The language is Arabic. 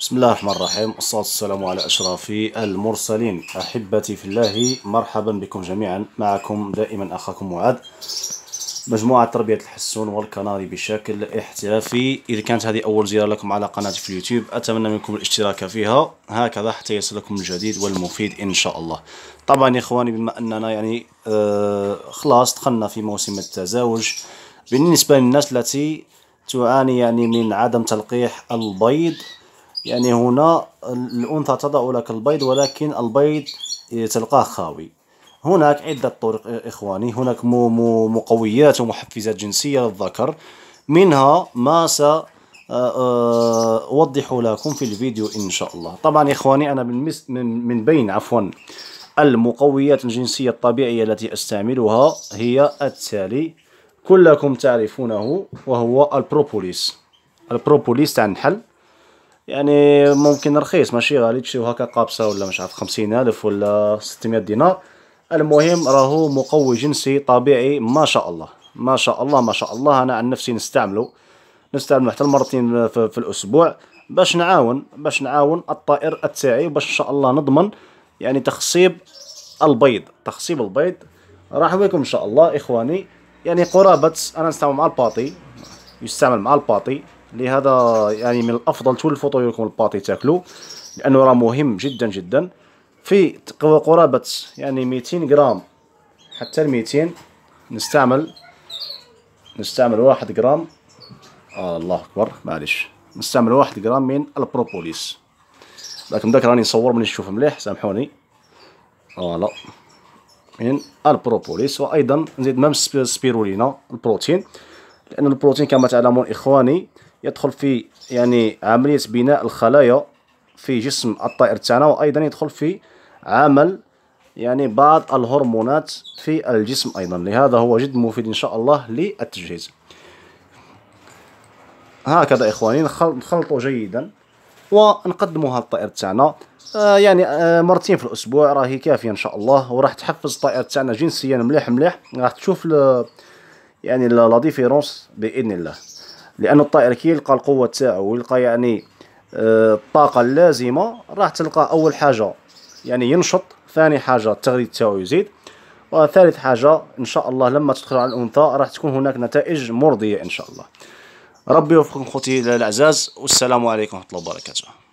بسم الله الرحمن الرحيم والصلاة والسلام على أشرف المرسلين. أحبتي في الله مرحبا بكم جميعا. معكم دائما أخاكم معاذ. مجموعة تربية الحسون والكناري بشكل احترافي. إذا كانت هذه أول زيارة لكم على قناتي في اليوتيوب أتمنى منكم الاشتراك فيها. هكذا حتى يصلكم الجديد والمفيد إن شاء الله. طبعا يا إخواني بما أننا يعني آه خلاص دخلنا في موسم التزاوج بالنسبة للناس التي تعاني يعني من عدم تلقيح البيض. يعني هنا الأنثى تضع لك البيض ولكن البيض تلقاه خاوي. هناك عدة طرق إخواني. هناك مقويات ومحفزات جنسية للذكر منها ما سأوضح لكم في الفيديو إن شاء الله. طبعا إخواني أنا من بين عفوا المقويات الجنسية الطبيعية التي أستعملها هي التالي. كلكم تعرفونه وهو البروبوليس. البروبوليس تاع النحل يعني ممكن رخيص ماشي غالي تشريو هكا قابسة ولا مش عارف خمسين ألف ولا ستمية دينار. المهم راهو مقوي جنسي طبيعي ما شاء الله ما شاء الله ما شاء الله. أنا عن نفسي نستعمله نستعمله حتى مرتين في, في الأسبوع باش نعاون باش نعاون الطائر التاعي باش إن شاء الله نضمن يعني تخصيب البيض تخصيب البيض. راح بكم إن شاء الله إخواني. يعني قرابة أنا نستعمل مع الباطي يستعمل مع الباطي. لهذا يعني من الأفضل تولفوا طيوركم الباطي تاكلوا لأنه راه مهم جدا جدا. في قرابة يعني 200 غرام حتى ل 200 نستعمل نستعمل واحد غرام. آه الله أكبر معليش. نستعمل واحد غرام من البروبوليس. لكن داك راني نصور ملي نشوف مليح سامحوني. voilà. من البروبوليس. وأيضا نزيد même سبيرولينا البروتين. لأن البروتين كما تعلمون إخواني يدخل في يعني عملية بناء الخلايا في جسم الطائر تاعنا وأيضا يدخل في عمل يعني بعض الهرمونات في الجسم أيضا. لهذا هو جد مفيد إن شاء الله للتجهيز. هكذا إخواني نخلطه جيدا ونقدموها للطائر تاعنا. آه يعني آه مرتين في الأسبوع راهي كافية إن شاء الله وراح تحفز الطائر تاعنا جنسيا مليح مليح. راح تشوف يعني لا ديفيرونس بإذن الله. لأن الطائر كي يلقى القوة تاعو ويلقى يعني آه، الطاقة اللازمة راح تلقى أول حاجة يعني ينشط ثاني حاجة التغذية تاعو يزيد وثالث حاجة إن شاء الله لما تدخل على الأنثى راح تكون هناك نتائج مرضية إن شاء الله. ربي يوفقكم خوتي الأعزاز والسلام عليكم ورحمة الله وبركاته.